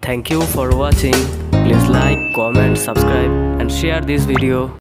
Thank you for watching. Please like, comment, subscribe and share this video.